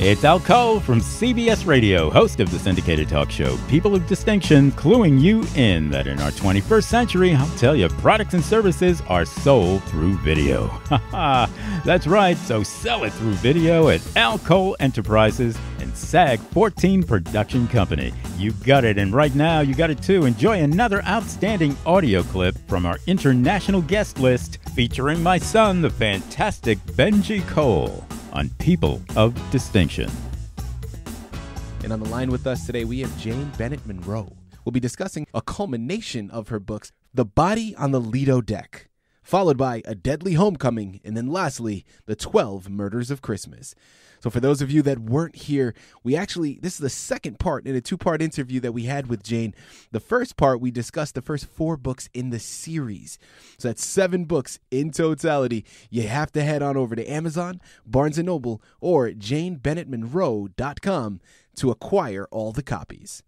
It's Al Cole from CBS Radio, host of the syndicated talk show People of Distinction, cluing you in that in our 21st century, I'll tell you, products and services are sold through video. That's right, so sell it through video at Al Cole Enterprises and SAG 14 Production Company. You got it, and right now you got it too. Enjoy another outstanding audio clip from our international guest list featuring my son, the fantastic Benji Cole on People of Distinction. And on the line with us today, we have Jane Bennett Munro. We'll be discussing a culmination of her books, The Body on the Lido Deck, followed by A Deadly Homecoming, and then lastly, The 12 Murders of Christmas. So, for those of you that weren't here, we actually, this is the second part in a two part interview that we had with Jane. The first part, we discussed the first four books in the series. So, that's seven books in totality. You have to head on over to Amazon, Barnes and Noble, or janebennettmunro.com to acquire all the copies.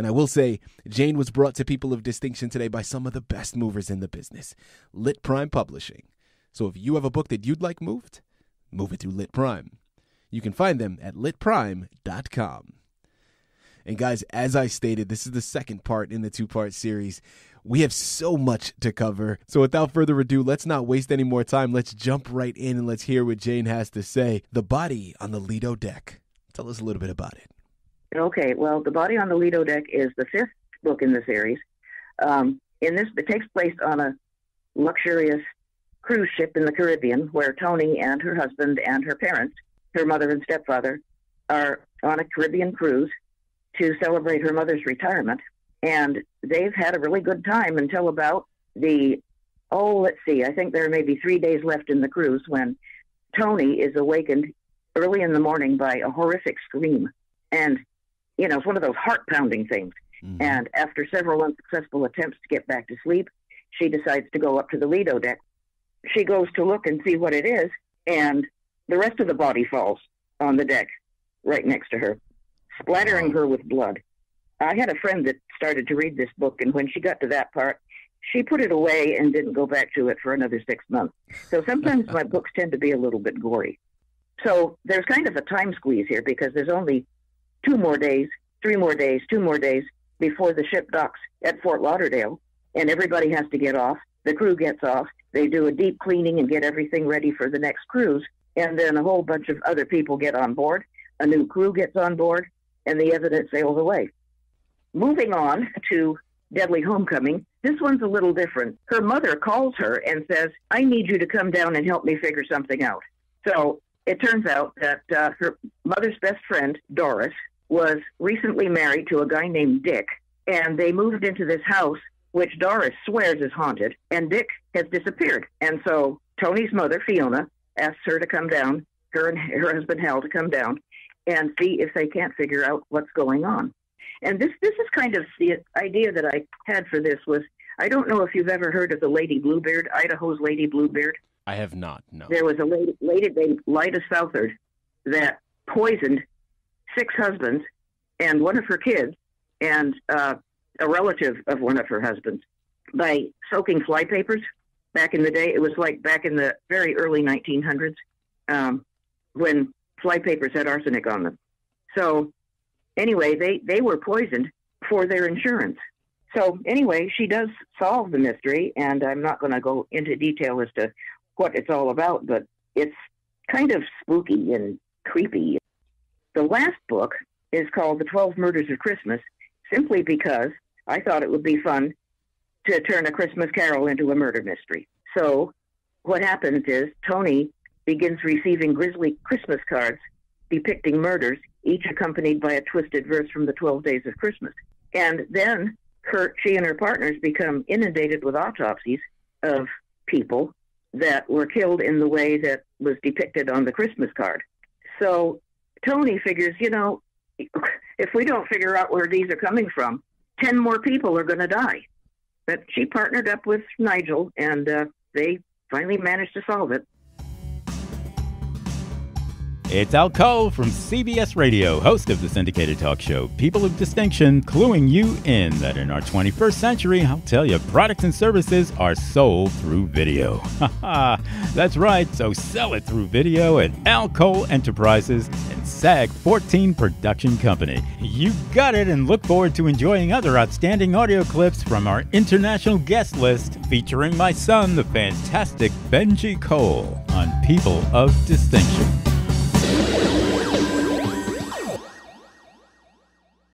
And I will say, Jane was brought to people of distinction today by some of the best movers in the business, Lit Prime Publishing. So if you have a book that you'd like moved, move it through Lit Prime. You can find them at litprime.com. And guys, as I stated, this is the second part in the two part series. We have so much to cover. So without further ado, let's not waste any more time. Let's jump right in and let's hear what Jane has to say. The Body on the Lido Deck. Tell us a little bit about it. Okay, well, The Body on the Lido Deck is the fifth book in the series. Um, in this, it takes place on a luxurious cruise ship in the Caribbean where Toni and her husband and her parents her mother and stepfather are on a Caribbean cruise to celebrate her mother's retirement. And they've had a really good time until about the, oh, let's see, I think there are maybe three days left in the cruise when Toni is awakened early in the morning by a horrific scream. And, you know, it's one of those heart pounding things. Mm-hmm. And after several unsuccessful attempts to get back to sleep, she decides to go up to the Lido deck. She goes to look and see what it is, and the rest of the body falls on the deck right next to her, splattering her with blood. I had a friend that started to read this book, and when she got to that part, she put it away and didn't go back to it for another six months. So sometimes my books tend to be a little bit gory. So there's kind of a time squeeze here because there's only two more days, three more days, two more days before the ship docks at Fort Lauderdale, and everybody has to get off. The crew gets off. They do a deep cleaning and get everything ready for the next cruise and then a whole bunch of other people get on board, a new crew gets on board, and the evidence sails away. Moving on to Deadly Homecoming, this one's a little different. Her mother calls her and says, I need you to come down and help me figure something out. So it turns out that uh, her mother's best friend, Doris, was recently married to a guy named Dick, and they moved into this house, which Doris swears is haunted, and Dick has disappeared. And so Toni's mother, Fiona, asked her to come down, her and her husband Hal to come down and see if they can't figure out what's going on. And this this is kind of the idea that I had for this was I don't know if you've ever heard of the Lady Bluebeard, Idaho's Lady Bluebeard. I have not. No. There was a lady, lady named Lyda Southard that poisoned six husbands and one of her kids and uh, a relative of one of her husbands by soaking flypapers back in the day. It was like back in the very early 1900s um, when flypapers had arsenic on them. So anyway, they, they were poisoned for their insurance. So anyway, she does solve the mystery, and I'm not going to go into detail as to what it's all about, but it's kind of spooky and creepy. The last book is called The Twelve Murders of Christmas, simply because I thought it would be fun to turn a Christmas Carol into a murder mystery. So what happens is Toni begins receiving grisly Christmas cards depicting murders, each accompanied by a twisted verse from the 12 Days of Christmas. And then her, she and her partners become inundated with autopsies of people that were killed in the way that was depicted on the Christmas card. So Toni figures, you know, if we don't figure out where these are coming from, 10 more people are going to die. But she partnered up with Nigel, and uh, they finally managed to solve it. It's Al Cole from CBS Radio, host of the syndicated talk show People of Distinction, cluing you in that in our 21st century, I'll tell you, products and services are sold through video. That's right, so sell it through video at Al Cole Enterprises SAG 14 production company. You got it, and look forward to enjoying other outstanding audio clips from our international guest list featuring my son, the fantastic Benji Cole, on People of Distinction.